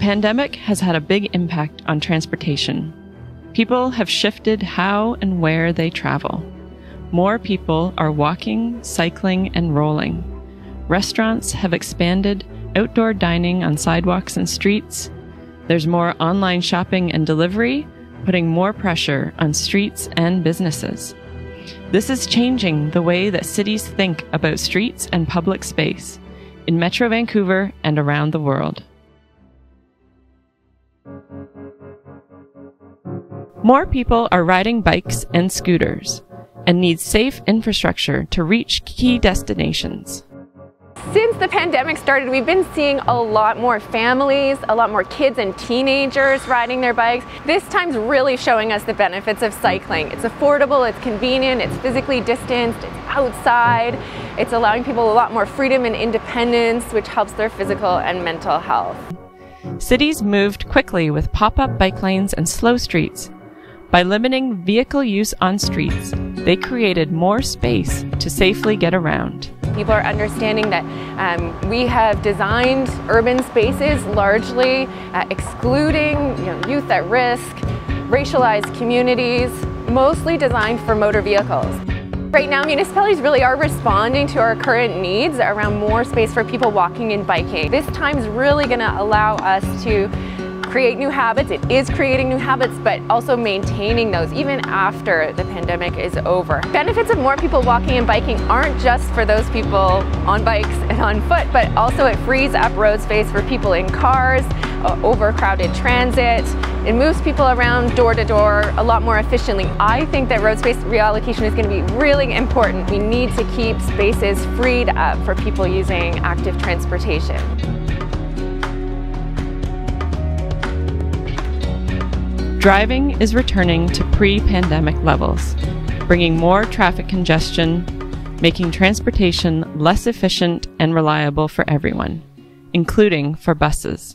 pandemic has had a big impact on transportation. People have shifted how and where they travel. More people are walking, cycling, and rolling. Restaurants have expanded outdoor dining on sidewalks and streets. There's more online shopping and delivery, putting more pressure on streets and businesses. This is changing the way that cities think about streets and public space in Metro Vancouver and around the world. More people are riding bikes and scooters and need safe infrastructure to reach key destinations. Since the pandemic started, we've been seeing a lot more families, a lot more kids and teenagers riding their bikes. This time's really showing us the benefits of cycling. It's affordable, it's convenient, it's physically distanced, it's outside. It's allowing people a lot more freedom and independence, which helps their physical and mental health. Cities moved quickly with pop-up bike lanes and slow streets. By limiting vehicle use on streets, they created more space to safely get around. People are understanding that um, we have designed urban spaces largely uh, excluding you know, youth at risk, racialized communities, mostly designed for motor vehicles. Right now, municipalities really are responding to our current needs around more space for people walking and biking. This time is really going to allow us to create new habits. It is creating new habits, but also maintaining those even after the pandemic is over. Benefits of more people walking and biking aren't just for those people on bikes and on foot, but also it frees up road space for people in cars, uh, overcrowded transit. It moves people around door to door a lot more efficiently. I think that road space reallocation is going to be really important. We need to keep spaces freed up for people using active transportation. Driving is returning to pre pandemic levels, bringing more traffic congestion, making transportation less efficient and reliable for everyone, including for buses.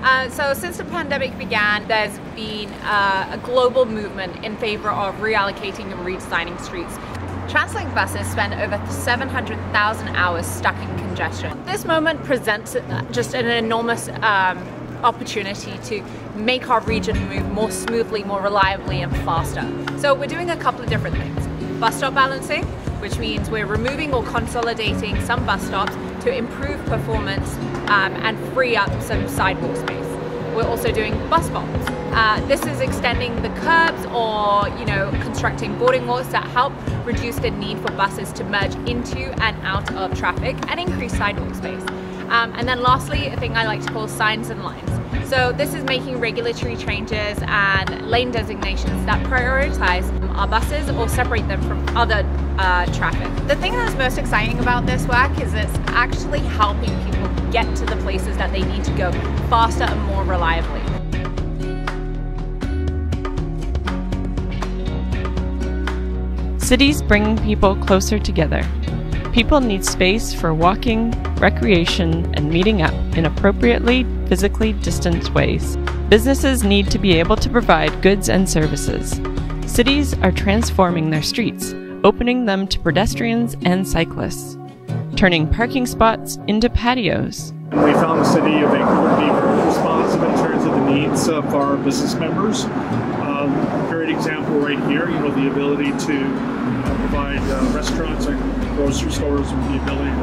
Uh, so, since the pandemic began, there's been uh, a global movement in favor of reallocating and redesigning streets. TransLink buses spend over 700,000 hours stuck in congestion. This moment presents just an enormous um, opportunity to make our region move more smoothly, more reliably and faster. So we're doing a couple of different things. Bus stop balancing, which means we're removing or consolidating some bus stops to improve performance um, and free up some sidewalk space. We're also doing bus bulbs. Uh, this is extending the curbs or you know constructing boarding walls that help reduce the need for buses to merge into and out of traffic and increase sidewalk space. Um, and then lastly, a thing I like to call signs and lines. So this is making regulatory changes and lane designations that prioritize our buses or separate them from other uh, traffic. The thing that's most exciting about this work is it's actually helping people get to the places that they need to go faster and more reliably. Cities bring people closer together People need space for walking, recreation, and meeting up in appropriately physically distant ways. Businesses need to be able to provide goods and services. Cities are transforming their streets, opening them to pedestrians and cyclists, turning parking spots into patios. We found the city of Vancouver to be very responsive in terms of the needs of our business members. Um, great example right here, you know, the ability to provide uh, restaurants and grocery stores with the ability to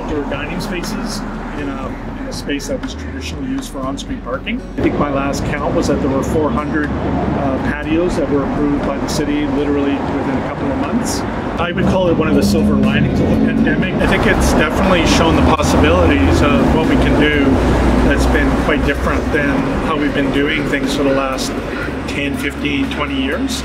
outdoor dining spaces in a, in a space that was traditionally used for on-street parking. I think my last count was that there were 400 uh, patios that were approved by the city literally within a couple of months. I would call it one of the silver linings of the pandemic. I think it's definitely shown the possibilities of what we can do that's been quite different than how we've been doing things for the last 10, 15, 20 years.